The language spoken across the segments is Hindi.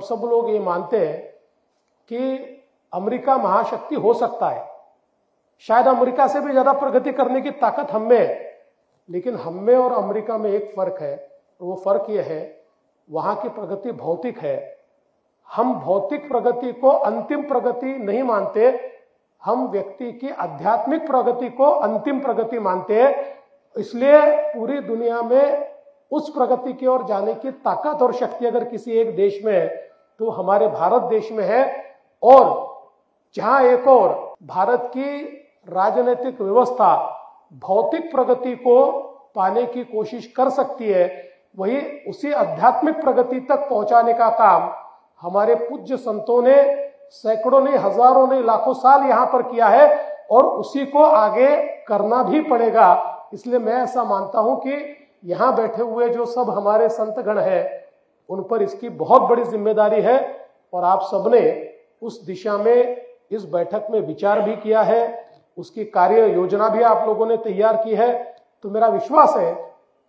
हम सब लोग ये मानते हैं कि अमेरिका महाशक्ति हो सकता है। शायद अमेरिका से भी ज़्यादा प्रगति करने की ताकत हम में है, लेकिन हम में और अमेरिका में एक फ़र्क है वो फ़र्क यह है, वहाँ की प्रगति भौतिक है। हम भौतिक प्रगति को अंतिम प्रगति नहीं मानते, हम व्यक्ति की आध्यात्मिक प्रगति को अंतिम प्रगति मानते हैं। इसलिए पूरी दुनिया में उस प्रगति की ओर जाने की ताकत और शक्ति अगर किसी एक देश में है तो हमारे भारत देश में है और जहाँ एक और भारत की राजनीतिक व्यवस्था भौतिक प्रगति को पाने की कोशिश कर सकती है, वही उसी आध्यात्मिक प्रगति तक पहुँचाने का काम हमारे पूज्य संतों ने, सैकड़ों ने, हज़ारों ने, लाखों साल यहाँ पर किया है और उसी को आगे करना भी पड़ेगा। इसलिए मैं ऐसा मानता हूँ कि यहाँ बैठे हुए जो सब हमारे संतगण हैं उन पर इसकी बहुत बड़ी ज़िम्मेदारी है और आप सबने उस दिशा में, इस बैठक में विचार भी किया है, उसकी कार्य योजना भी आप लोगों ने तैयार की है। तो मेरा विश्वास है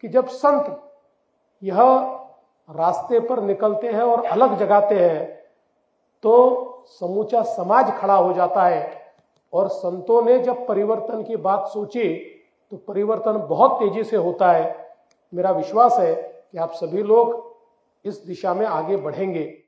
कि जब संत यह रास्ते पर निकलते हैं और अलग जगाते हैं तो समूचा समाज खड़ा हो जाता है। और संतों ने जब परिवर्तन की बात सोची तो परिवर्तन बहुत तेज़ी से होता है। मेरा विश्वास है कि आप सभी लोग इस दिशा में आगे बढ़ेंगे।